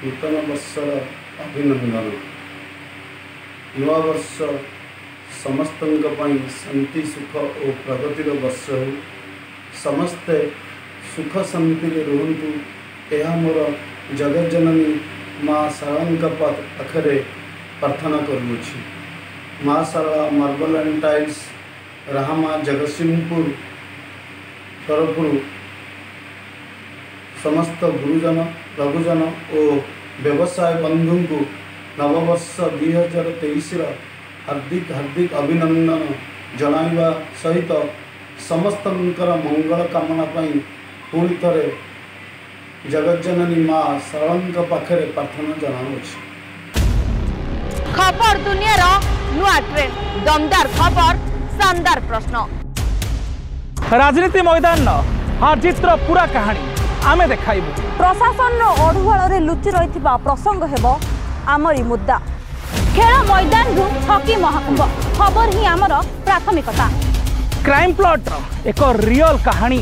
ନୂତନ ବର୍ଷର ଅଭିନନ୍ଦନ ନୂଆବର୍ଷ ସମସ୍ତଙ୍କ ପାଇଁ ଶାନ୍ତି ସୁଖ ଓ ପ୍ରଗତିର ବର୍ଷ ହେଉ ସମସ୍ତେ ସୁଖ ଶାନ୍ତିରେ ରୁହନ୍ତୁ ଏହା ମୋର ଜଗଜନନୀ ମା ଶାରଳାଙ୍କ ପାଖରେ ପ୍ରାର୍ଥନା କରୁଅଛି Maa Sarala marble and tiles Rahama Jagatsinghpur ତରଫରୁ ସମସ୍ତ ଗୁରୁଜନ ଲଘୁଜନ ଓ ବ୍ୟବସାୟ ବନ୍ଧୁଙ୍କୁ ନବବର୍ଷ ଦୁଇ ହଜାର ତେଇଶର ହାର୍ଦ୍ଦିକ ହାର୍ଦ୍ଦିକ ଅଭିନନ୍ଦନ ଜଣାଇବା ସହିତ ସମସ୍ତଙ୍କର ମଙ୍ଗଳ କାମନା ପାଇଁ ପୁଣି ଥରେ ଜଗଜ୍ଜନନୀ ମା ସରଳଙ୍କ ପାଖରେ ପ୍ରାର୍ଥନା ଜଣାଉଛି ଖବର ଦୁନିଆର ନୂଆ ଟ୍ରେଣ୍ଡ ଦମଦାର ଖବର ଶାନଦାର ପ୍ରଶ୍ନ ରାଜନୀତି ମଇଦାନର ହାର୍ ଜିତ୍ର ପୁରା କାହାଣୀ ଆମେ ଦେଖାଇବୁ ପ୍ରଶାସନର ଅଢୁଆଳରେ ଲୁଚି ରହିଥିବା ପ୍ରସଙ୍ଗ ହେବ ଆମରି ମୁଦ୍ଦା ଖେଳ ମୈଦାନରୁ ଛକି ମହାକୁମ୍ଭ ଖବର ହିଁ ଆମର ପ୍ରାଥମିକତା କ୍ରାଇମ୍ ପ୍ଲଟ୍ର ଏକ ରିଅଲ କାହାଣୀ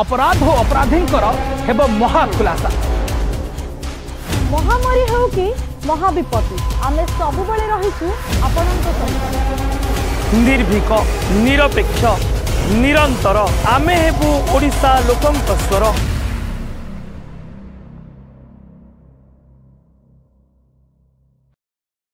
ଅପରାଧ ଓ ଅପରାଧୀଙ୍କର ହେବ ମହା ଖୁଲାସା ମହାମାରୀ ହେଉ କି ମହାବିପତ୍ତି ଆମେ ସବୁବେଳେ ରହିଛୁ ଆପଣଙ୍କ ନିର୍ଭୀକ ନିରପେକ୍ଷ ନିରନ୍ତର ଆମେ ହେବୁ ଓଡ଼ିଶା ଲୋକଙ୍କ ସ୍ୱର